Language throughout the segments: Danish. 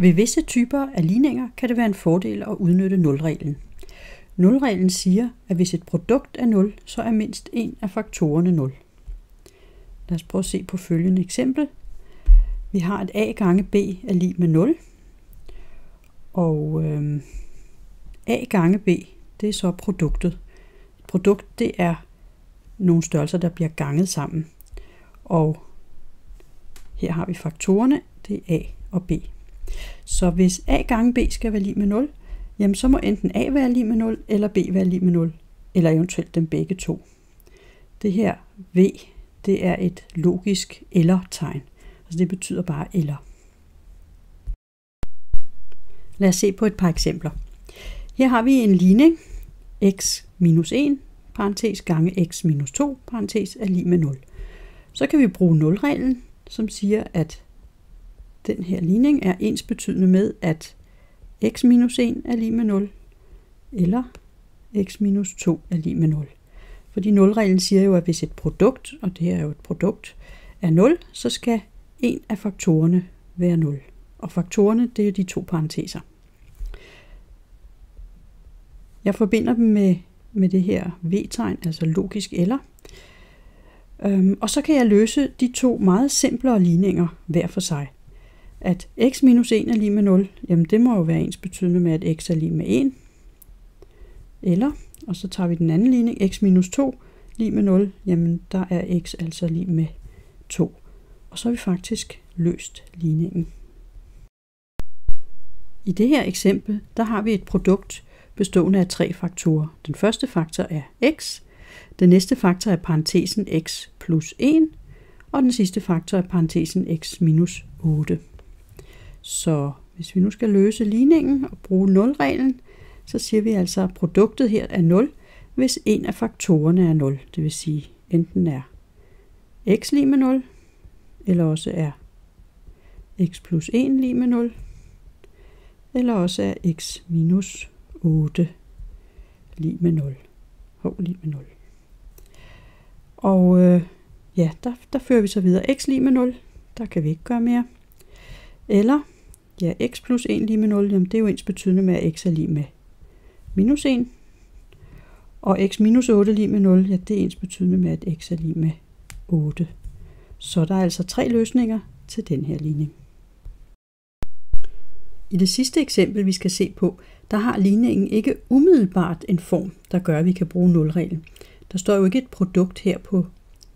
Ved visse typer af ligninger kan det være en fordel at udnytte nulreglen. Nulreglen siger, at hvis et produkt er 0, så er mindst en af faktorerne 0. Lad os prøve at se på følgende eksempel. Vi har, at a gange b er lige med 0. Og øh, a gange b, det er så produktet. Et produkt, det er nogle størrelser, der bliver ganget sammen. Og her har vi faktorerne, det er a og b. Så hvis a gange b skal være lige med 0, jamen så må enten a være lige med 0, eller b være lige med 0, eller eventuelt dem begge to. Det her v, det er et logisk eller-tegn. Altså det betyder bare eller. Lad os se på et par eksempler. Her har vi en ligning x minus 1, parentes gange x minus 2, parentes er lige med 0. Så kan vi bruge nulreglen, som siger, at den her ligning er ens betydende med, at x minus 1 er lige med 0, eller x minus 2 er lige med 0. Fordi nulreglen siger jo, at hvis et produkt, og det her er jo et produkt, er 0, så skal en af faktorerne være 0. Og faktorerne, det er de to parenteser. Jeg forbinder dem med, med det her v-tegn, altså logisk eller. Øhm, og så kan jeg løse de to meget simplere ligninger hver for sig. At x minus 1 er lige med 0, jamen det må jo være ens betydende med, at x er lige med 1. Eller, og så tager vi den anden ligning, x minus 2 lige med 0, jamen der er x altså lige med 2. Og så har vi faktisk løst ligningen. I det her eksempel, der har vi et produkt bestående af tre faktorer. Den første faktor er x, den næste faktor er parentesen x plus 1, og den sidste faktor er parentesen x minus 8. Så hvis vi nu skal løse ligningen og bruge nulreglen, så siger vi altså, at produktet her er 0, hvis en af faktorerne er 0. Det vil sige, enten er x lige med 0, eller også er x plus 1 lige med 0, eller også er x minus 8 lige med 0. H lige med 0. Og øh, ja, der, der fører vi så videre. x lige med 0, der kan vi ikke gøre mere. Eller, ja, x plus 1 lige med 0, jamen det er jo ens betydende med, at x er lige med minus 1. Og x minus 8 lige med 0, ja, det er ens betydende med, at x er lige med 8. Så der er altså tre løsninger til den her ligning. I det sidste eksempel, vi skal se på, der har ligningen ikke umiddelbart en form, der gør, at vi kan bruge nulreglen. Der står jo ikke et produkt her på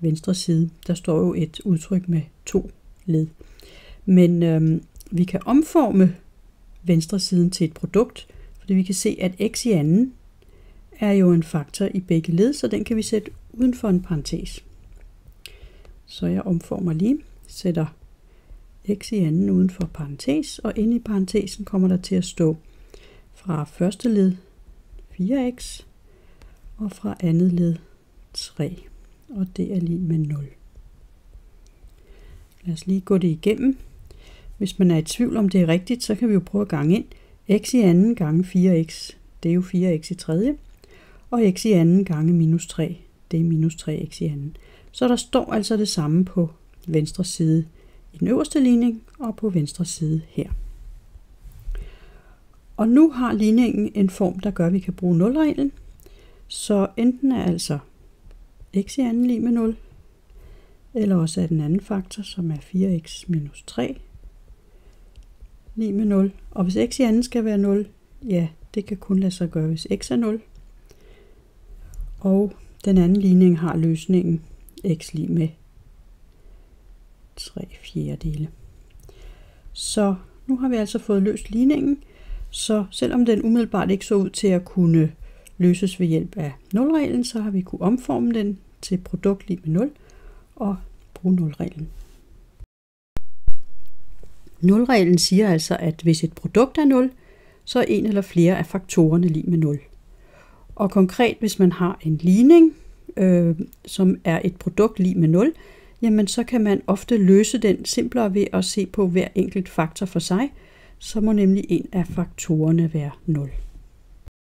venstre side. Der står jo et udtryk med to led. Men øhm, vi kan omforme venstre siden til et produkt, fordi vi kan se, at x i anden er jo en faktor i begge led, så den kan vi sætte uden for en parentes. Så jeg omformer lige, sætter x i anden uden for parentes, og inde i parentesen kommer der til at stå fra første led 4x, og fra andet led 3, og det er lige med 0. Lad os lige gå det igennem. Hvis man er i tvivl om det er rigtigt, så kan vi jo prøve at gange ind. x i anden gange 4x, det er jo 4x i tredje, og x i anden gange minus 3, det er minus 3x i anden. Så der står altså det samme på venstre side i den øverste ligning og på venstre side her. Og nu har ligningen en form, der gør, at vi kan bruge nulreglen. Så enten er altså x i anden lige med 0, eller også er den anden faktor, som er 4x minus 3, 9 med 0. Og hvis x i anden skal være 0, ja, det kan kun lade sig gøre, hvis x er 0. Og den anden ligning har løsningen x lige med 3 fjerdedele. Så nu har vi altså fået løst ligningen, så selvom den umiddelbart ikke så ud til at kunne løses ved hjælp af nulreglen, så har vi kunne omforme den til produkt lige med 0 og bruge nulreglen. Nulreglen siger altså, at hvis et produkt er 0, så er en eller flere af faktorerne lige med 0. Og konkret, hvis man har en ligning, øh, som er et produkt lige med 0, jamen så kan man ofte løse den simplere ved at se på hver enkelt faktor for sig, så må nemlig en af faktorerne være 0.